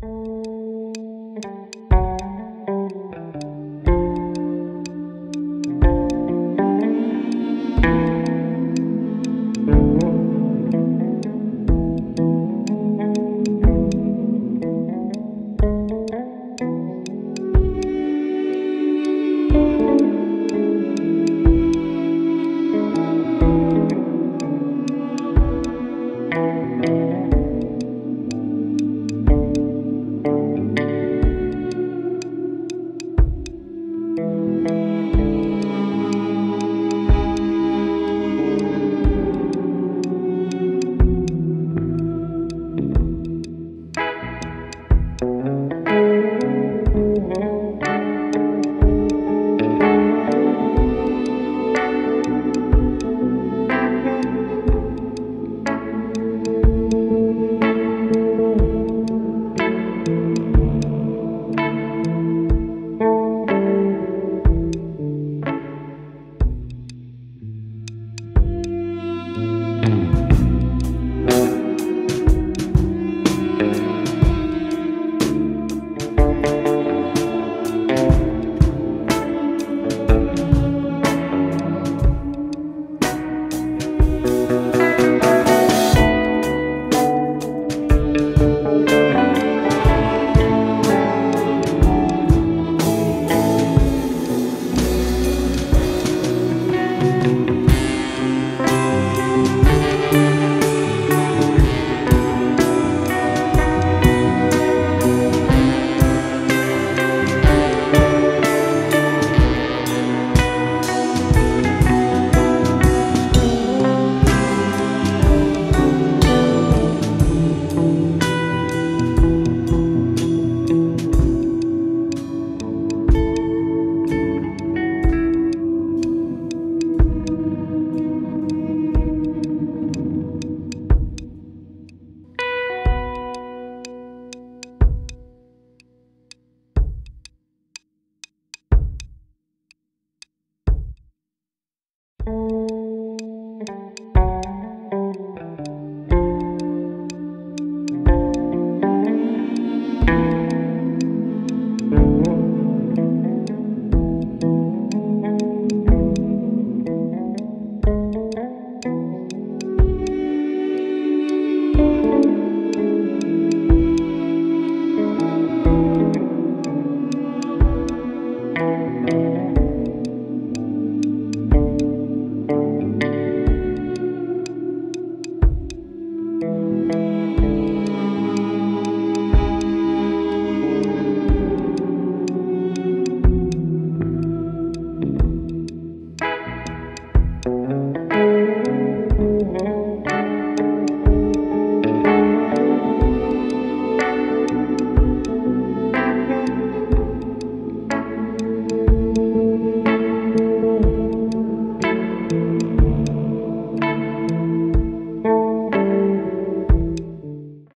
Música